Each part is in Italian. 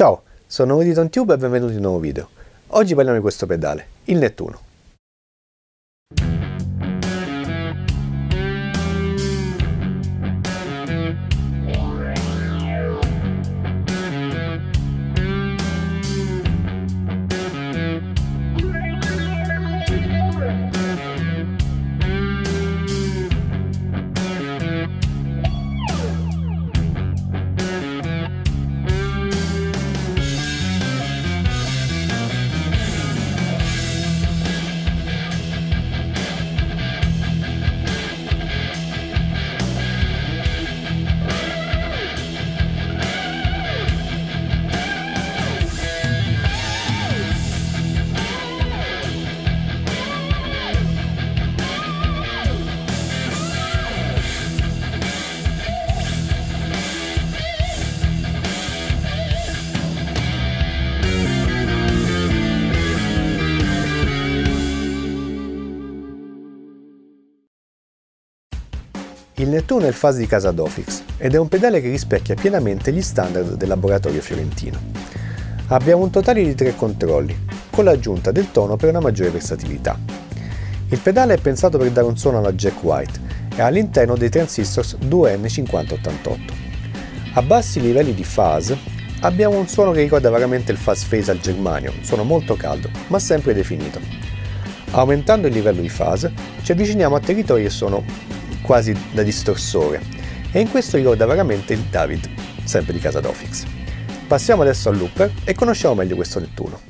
Ciao, sono Oditon Tube e benvenuti in un nuovo video. Oggi parliamo di questo pedale, il Nettuno. Il Nettuno è il fase di casa Dofix ed è un pedale che rispecchia pienamente gli standard del laboratorio fiorentino. Abbiamo un totale di tre controlli, con l'aggiunta del tono per una maggiore versatilità. Il pedale è pensato per dare un suono alla Jack White e all'interno dei transistors 2N5088. A bassi livelli di fuzz abbiamo un suono che ricorda vagamente il fuzz phase al germanio, un suono molto caldo, ma sempre definito. Aumentando il livello di fuzz ci avviciniamo a territori che sono quasi da distorsore e in questo ricorda vagamente il David, sempre di casa Dofix. Passiamo adesso al looper e conosciamo meglio questo Nettuno.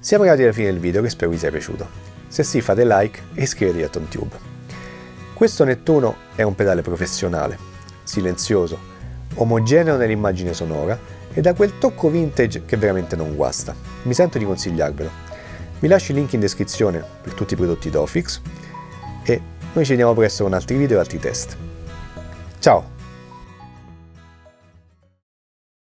Siamo arrivati alla fine del video che spero vi sia piaciuto. Se sì fate like e iscrivetevi a TonTube. Questo Nettuno è un pedale professionale, silenzioso, omogeneo nell'immagine sonora e da quel tocco vintage che veramente non guasta. Mi sento di consigliarvelo. Vi lascio il link in descrizione per tutti i prodotti Dofix e noi ci vediamo presto con altri video e altri test. Ciao!